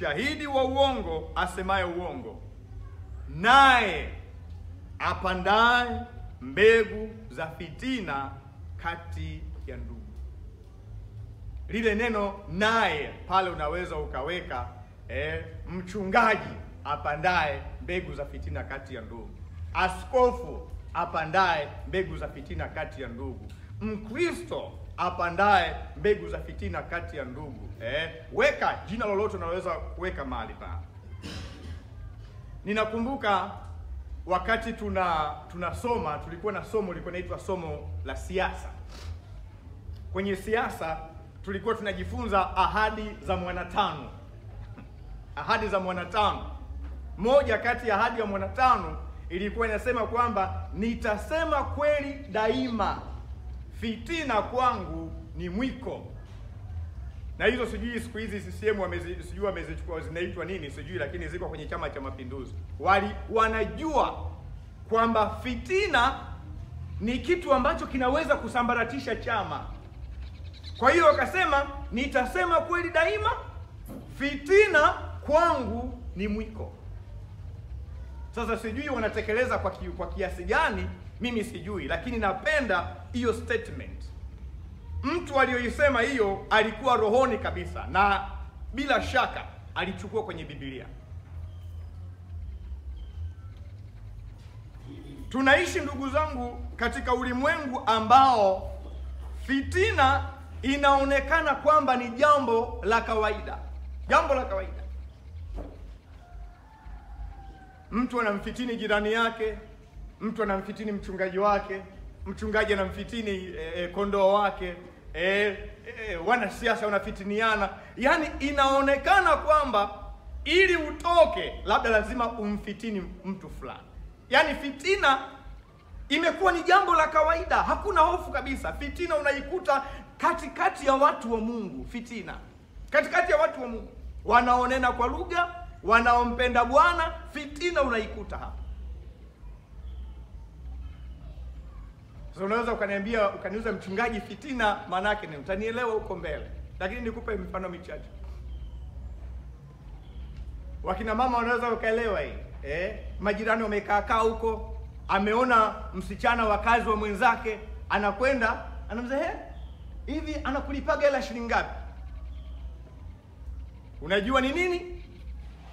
shahidi wa uongo asemaye uongo, naye apandaye mbegu za fitina kati ya ndugu. Lile neno naye pale unaweza ukaweka eh, mchungaji apandaye mbegu za fitina kati ya ndugu, askofu apandaye mbegu za fitina kati ya ndugu, Mkristo apandaye mbegu za fitina kati ya ndugu. Eh, weka jina lolote unaweza kuweka mahali pale. Ninakumbuka wakati tuna tunasoma tulikuwa na somo lilikuwa naitwa somo la siasa. Kwenye siasa tulikuwa tunajifunza ahadi za mwanatano, ahadi za mwanatano. Moja kati ya ahadi ya mwanatano ilikuwa inasema kwamba nitasema kweli daima, fitina kwangu ni mwiko. Na hizo sijui siku hizi CCM wamezi, sijui wamezichukua zinaitwa nini sijui, lakini ziko kwenye Chama cha Mapinduzi. Wali wanajua kwamba fitina ni kitu ambacho kinaweza kusambaratisha chama. Kwa hiyo wakasema nitasema kweli daima, fitina kwangu ni mwiko. Sasa sijui wanatekeleza kwa, ki, kwa kiasi gani, mimi sijui, lakini napenda hiyo statement. Mtu aliyoisema hiyo alikuwa rohoni kabisa, na bila shaka alichukua kwenye Biblia. Tunaishi ndugu zangu, katika ulimwengu ambao fitina inaonekana kwamba ni jambo la kawaida, jambo la kawaida. Mtu anamfitini jirani yake, mtu anamfitini mchungaji wake, mchungaji anamfitini e, e, kondoo wake e, e, wanasiasa wanafitiniana. Yaani inaonekana kwamba ili utoke, labda lazima umfitini mtu fulani. Yaani fitina imekuwa ni jambo la kawaida, hakuna hofu kabisa. Fitina unaikuta katikati ya watu wa Mungu, fitina katikati ya watu wa Mungu wanaonena kwa lugha, wanaompenda Bwana, fitina unaikuta hapa. Sasa unaweza ukaniambia, ukaniuza mchungaji, fitina maana yake ni, utanielewa huko mbele, lakini nikupe mifano michache. Wakina mama wanaweza wakaelewa hii eh, majirani wamekaakaa huko, ameona msichana wa kazi wa mwenzake anakwenda anamzehe hivi, anakulipaga hela shilingi ngapi? Unajua ni nini?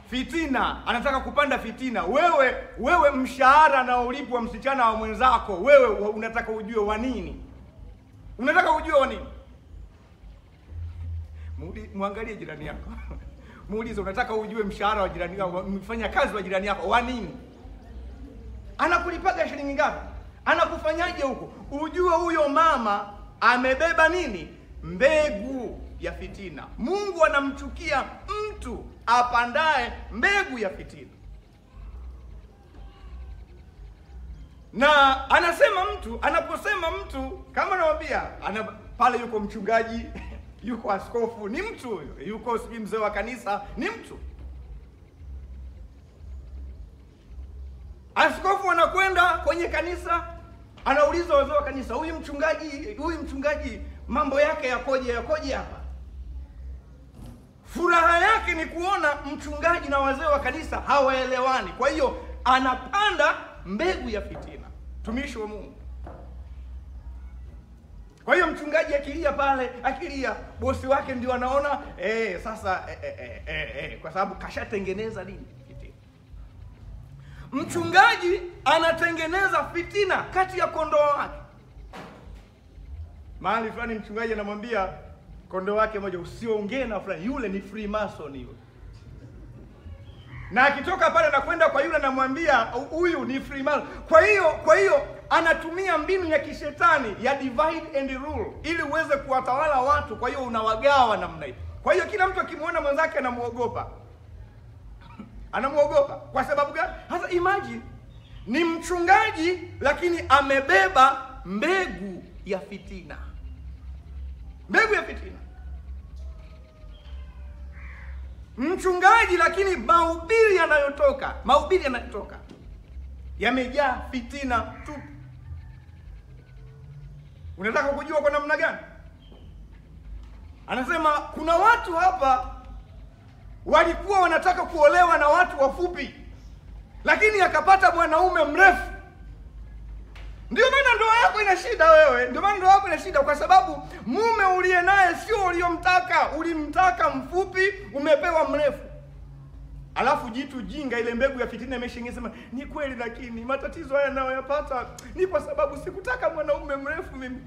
Fitina, anataka kupanda fitina. Wewe wewe, mshahara na ulipwa msichana wa mwenzako, wewe unataka ujue wa nini? Unataka ujue wa nini? Muangalie jirani yako muulize, unataka ujue mshahara wa jirani yako, mfanya kazi wa jirani yako wa nini? Anakulipaga shilingi ngapi? Anakufanyaje huko? Ujue huyo mama amebeba nini? Mbegu ya fitina. Mungu anamchukia mtu apandaye mbegu ya fitina, na anasema mtu, anaposema mtu, kama anawambia ana, pale yuko mchungaji yuko askofu, ni mtu huyo, yuko sijui mzee wa kanisa, ni mtu. Askofu anakwenda kwenye kanisa, anauliza wazee wa kanisa, huyu mchungaji, huyu mchungaji mambo yake yakoje, yakoje hapa? Furaha yake ni kuona mchungaji na wazee wa kanisa hawaelewani, kwa hiyo anapanda mbegu ya fitina, mtumishi wa Mungu. Kwa hiyo mchungaji akilia pale, akilia, bosi wake ndio anaona eh, sasa eh, eh, eh, eh, kwa sababu kashatengeneza nini fitina. Mchungaji anatengeneza fitina kati ya kondoo wake. Mahali fulani mchungaji anamwambia kondoo wake moja, usiongee na fulani, yule ni Freemason yule. Na akitoka pale na kwenda kwa yule anamwambia huyu ni Freemason. Kwa hiyo kwa hiyo anatumia mbinu ya kishetani ya divide and rule ili uweze kuwatawala watu. Kwa hiyo unawagawa namna hii. Kwa hiyo kila mtu akimwona mwenzake anamuogopa, anamuogopa. Kwa sababu gani? Hasa imagine ni mchungaji lakini amebeba mbegu ya fitina, mbegu ya fitina. Mchungaji lakini mahubiri yanayotoka, mahubiri yanayotoka yamejaa fitina tu. Unataka kujua kwa namna gani? Anasema kuna watu hapa walikuwa wanataka kuolewa na watu wafupi, lakini akapata mwanaume mrefu. Ndio maana ndoa yako ina shida wewe, ndio maana ndoa yako ina shida, kwa sababu mume uliye naye sio uliyomtaka. Ulimtaka mfupi, umepewa mrefu. Alafu jitu jinga, ile mbegu ya fitina imeshaingia, sema ni kweli, lakini matatizo haya nayoyapata ni kwa sababu sikutaka mwanaume mrefu mimi.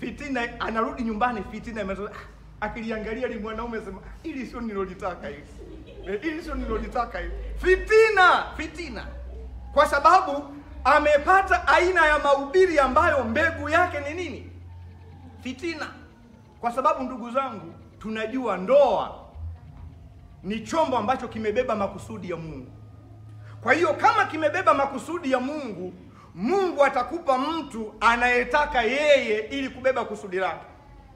Fitina anarudi nyumbani, fitina imetoka. akiliangalia ni mwanaume sema ili sio nilolitaka hili Eh, ili sio nilolitaka hili. Fitina, fitina, kwa sababu amepata aina ya mahubiri ambayo mbegu yake ni nini? Fitina. Kwa sababu ndugu zangu, tunajua ndoa ni chombo ambacho kimebeba makusudi ya Mungu. Kwa hiyo kama kimebeba makusudi ya Mungu, Mungu atakupa mtu anayetaka yeye ili kubeba kusudi lake,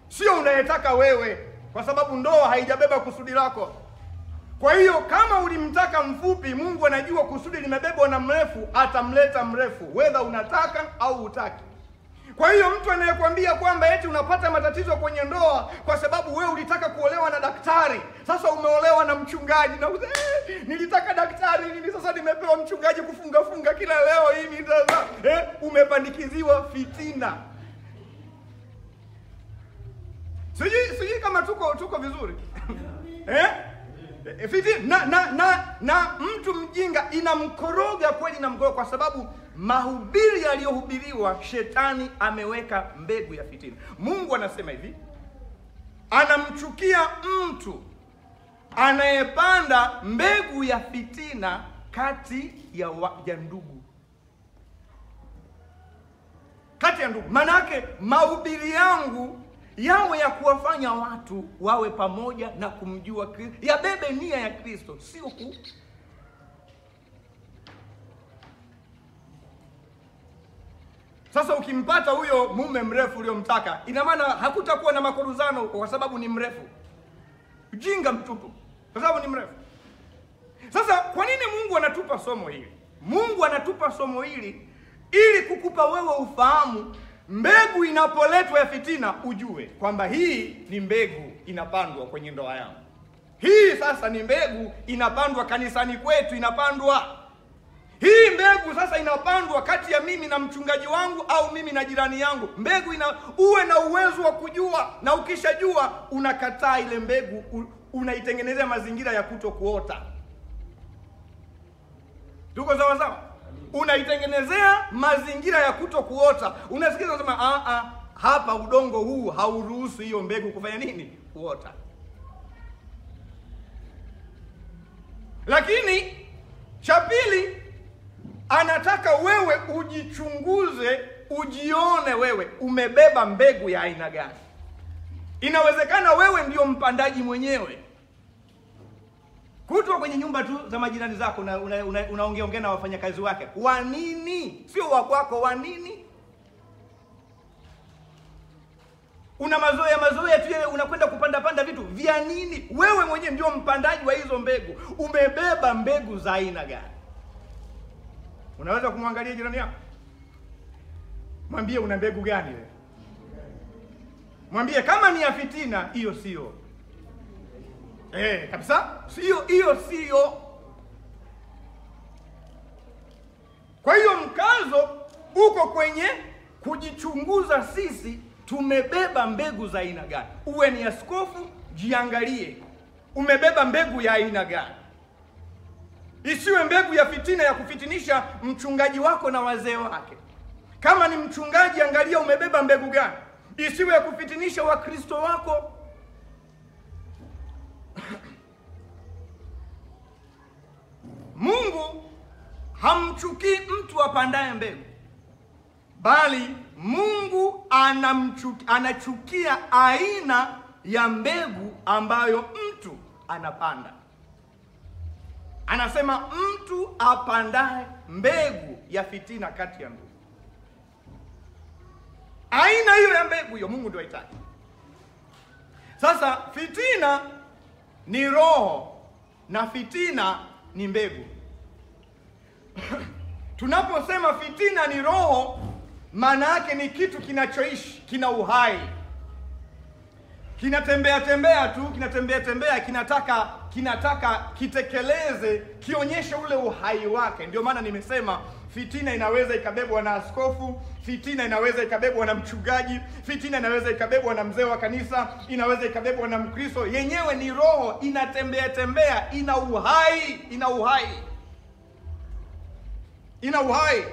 sio unayetaka wewe, kwa sababu ndoa haijabeba kusudi lako. Kwa hiyo kama ulimtaka mfupi, Mungu anajua kusudi limebebwa na mrefu, atamleta mrefu, wedha unataka au utaki. Kwa hiyo mtu anayekwambia kwamba eti unapata matatizo kwenye ndoa kwa sababu wewe ulitaka kuolewa na daktari, sasa umeolewa na mchungaji na uze, eh, nilitaka daktari nini, sasa nimepewa mchungaji kufunga funga kila leo hivi sasa eh, umepandikiziwa fitina. Sijui sijui kama tuko tuko vizuri eh? E, Fiti na, na na na mtu mjinga inamkoroga kweli, inamkoroga kwa sababu mahubiri yaliyohubiriwa, shetani ameweka mbegu ya fitina. Mungu anasema hivi, anamchukia mtu anayepanda mbegu ya fitina kati ya, wa, ya ndugu kati ya ndugu. Maana yake mahubiri yangu yawe ya kuwafanya watu wawe pamoja na kumjua Kristo, yabebe nia ya Kristo, sio ku Sasa ukimpata huyo mume mrefu uliomtaka, ina maana hakutakuwa na makoruzano kwa sababu ni mrefu. jinga mtupu, kwa sababu ni mrefu. Sasa kwa nini Mungu anatupa somo hili? Mungu anatupa somo hili ili kukupa wewe ufahamu mbegu inapoletwa ya fitina, ujue kwamba hii ni mbegu inapandwa kwenye ndoa yangu. Hii sasa ni mbegu inapandwa kanisani kwetu, inapandwa hii mbegu sasa inapandwa kati ya mimi na mchungaji wangu au mimi na jirani yangu. Mbegu ina uwe na uwezo wa kujua, na ukishajua unakataa ile mbegu, unaitengenezea mazingira ya kuto kuota. Tuko sawa sawa? Unaitengenezea mazingira ya kuto kuota. Unasikiza unasema a a, hapa udongo huu hauruhusu hiyo mbegu kufanya nini? Kuota. Lakini cha pili anataka wewe ujichunguze, ujione wewe umebeba mbegu ya aina gani. Inawezekana wewe ndio mpandaji mwenyewe, kutwa kwenye nyumba tu za majirani zako unaongeongea una, una, una na wafanyakazi wake. Wa nini? Sio wa kwako, wa nini? Una mazoea mazoea tu, unakwenda kupanda panda vitu vya nini? Wewe mwenyewe ndio mpandaji wa hizo mbegu. Umebeba mbegu za aina gani? Unaweza kumwangalia jirani yako, mwambie una mbegu gani wewe. Mwambie kama ni ya fitina, hiyo sio eh, kabisa, sio hiyo, sio. Kwa hiyo mkazo uko kwenye kujichunguza, sisi tumebeba mbegu za aina gani. Uwe ni askofu, jiangalie umebeba mbegu ya aina gani isiwe mbegu ya fitina ya kufitinisha mchungaji wako na wazee wake. Kama ni mchungaji, angalia umebeba mbegu gani, isiwe ya kufitinisha wakristo wako. Mungu hamchukii mtu apandaye mbegu, bali Mungu anamchuki, anachukia aina ya mbegu ambayo mtu anapanda. Anasema mtu apandaye mbegu ya fitina kati ya ndugu. Aina hiyo ya mbegu hiyo Mungu ndio haitaki. Sasa fitina ni roho na fitina ni mbegu. Tunaposema fitina ni roho, maana yake ni kitu kinachoishi, kina uhai. kinatembea tembea tu, kinatembea tembea, kinataka kinataka kitekeleze, kionyeshe ule uhai wake. Ndio maana nimesema fitina inaweza ikabebwa na askofu, fitina inaweza ikabebwa na mchungaji, fitina inaweza ikabebwa na mzee wa kanisa, inaweza ikabebwa na Mkristo. Yenyewe ni roho, inatembea tembea, ina uhai, ina uhai, ina uhai.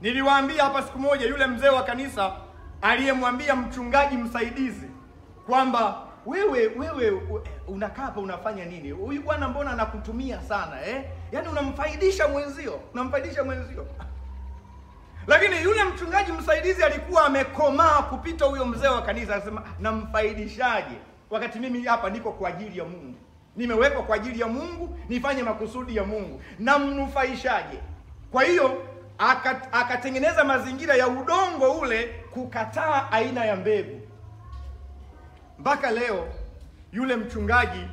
Niliwaambia hapa siku moja, yule mzee wa kanisa aliyemwambia mchungaji msaidizi kwamba wewe wewe unakaa hapa unafanya nini? Huyu bwana mbona anakutumia sana eh? Yaani unamfaidisha mwenzio, unamfaidisha mwenzio. Lakini yule mchungaji msaidizi alikuwa amekomaa kupita huyo mzee wa kanisa, anasema namfaidishaje wakati mimi hapa niko kwa ajili ya Mungu, nimewekwa kwa ajili ya Mungu, nifanye makusudi ya Mungu, namnufaishaje? Kwa hiyo akatengeneza mazingira ya udongo ule kukataa aina ya mbegu. Mpaka leo yule mchungaji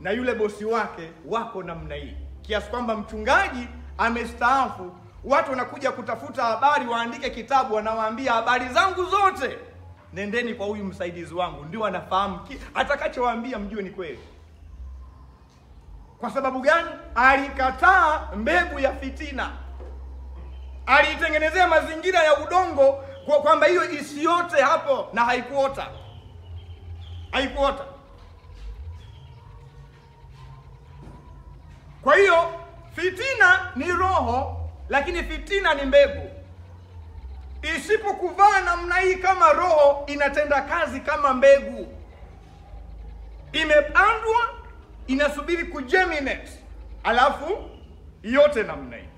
na yule bosi wake wako namna hii, kiasi kwamba mchungaji amestaafu, watu wanakuja kutafuta habari, waandike kitabu, wanawaambia habari zangu zote, nendeni kwa huyu msaidizi wangu, ndio anafahamu atakachowaambia, mjue ni kweli. Kwa sababu gani? Alikataa mbegu ya fitina aliitengenezea mazingira ya udongo kwa kwamba hiyo isiote hapo, na haikuota, haikuota. Kwa hiyo fitina ni roho, lakini fitina ni mbegu. Isipokuvaa namna hii kama roho, inatenda kazi kama mbegu, imepandwa, inasubiri kugerminate, alafu yote namna hii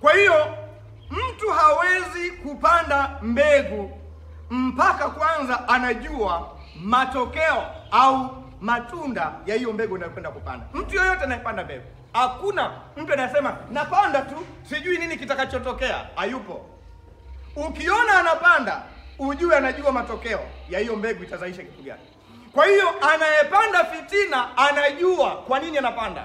kwa hiyo mtu hawezi kupanda mbegu mpaka kwanza anajua matokeo au matunda ya hiyo mbegu inayokwenda kupanda. Mtu yoyote anayepanda mbegu, hakuna mtu anasema napanda tu sijui nini kitakachotokea. Hayupo. Ukiona anapanda, ujue anajua matokeo ya hiyo mbegu itazalisha kitu gani. Kwa hiyo anayepanda fitina anajua kwa nini anapanda.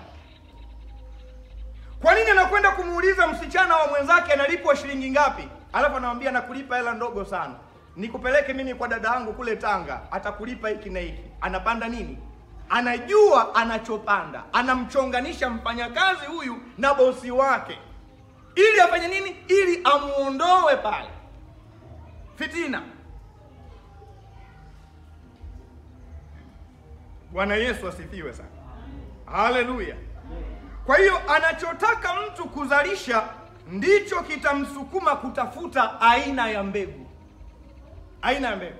Kwa nini anakwenda kumuuliza msichana wa mwenzake analipwa shilingi ngapi, alafu anamwambia nakulipa hela ndogo sana, nikupeleke mimi kwa dada yangu kule Tanga, atakulipa hiki na hiki. Anapanda nini? Anajua anachopanda, anamchonganisha mfanyakazi huyu na bosi wake, ili afanye nini? Ili amuondoe pale. Fitina. Bwana Yesu asifiwe sana, haleluya. Kwa hiyo anachotaka mtu kuzalisha ndicho kitamsukuma kutafuta aina ya mbegu, aina ya mbegu.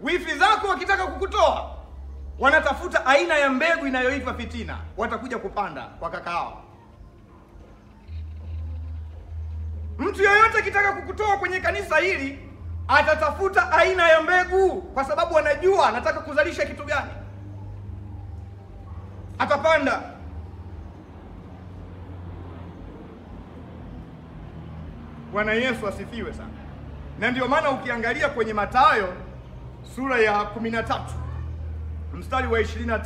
Wifi zako wakitaka kukutoa, wanatafuta aina ya mbegu inayoitwa fitina, watakuja kupanda kwa kakao. Mtu yoyote akitaka kukutoa kwenye kanisa hili, atatafuta aina ya mbegu, kwa sababu anajua anataka kuzalisha kitu gani atapanda. Bwana Yesu asifiwe sana. Na ndio maana ukiangalia kwenye Mathayo sura ya 13 mstari wa 25